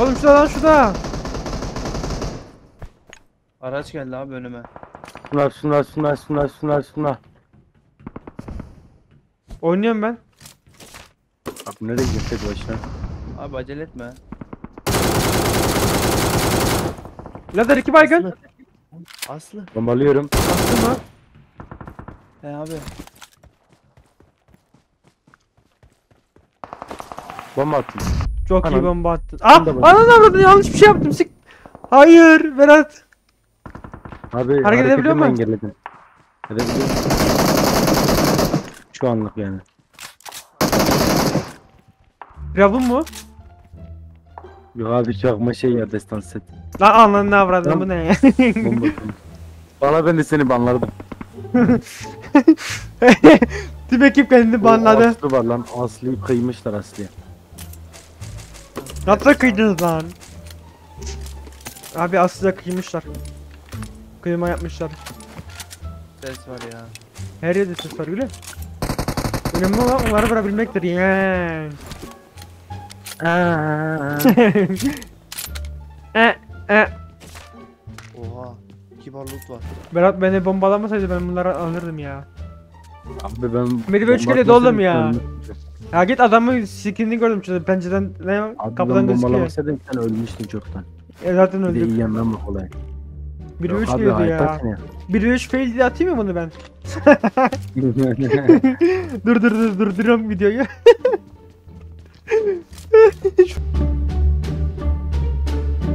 Oğlum şurada lan şurada. Araç geldi abi önüme. Şunlar şunlar şunlar şunlar şunlar şunlar. Oynuyorum ben. Bak nereye gitsek başına. Abi acele etme. Lader iki baygın. Aslı. Aslı. Bombalıyorum. Bastın mı? He abi. Bomba attım. Çok iyi Anam. bomba attın. Ah! Ananı avradın yanlış bir şey yaptım. Sik. Hayır Berat. Abi Hareket edebiliyor musun? engelledim. Edebiliyorum. Şu anlık yani. Rabun mu? Yok abi çakma şey ya destan set. Lan ananı avradın Lan. bu ne ya? Bomba. Valla ben de seni banlardım. Tüm ekip kendini banladı. Aslı var lan. Aslı'yı kıymışlar Aslı'ya. Nasıl kıydınız lan? Abi aslında kıymışlar. Kıyma yapmışlar. Ses var ya. Her yerde ses var gülüm. Önemli olan onları vurabilmektir yani. e, e. Oha. İki bar loot var. Berat beni bombalamasaydı ben bunları alırdım ya. Abi ben... Beni böyle atmasaydım doldum ya. Ya git adamın skinini gördüm şurada pencereden ne Abi kapıdan ben gözüküyor. bombalamasaydım sen ölmüştün çoktan. E zaten Bir de öldük. yiyemem bu kolay. 1 Yok 3 abi, diyordu ya. seni. 1 3 fail diye atayım mı bunu ben? dur dur dur dur duruyorum videoyu.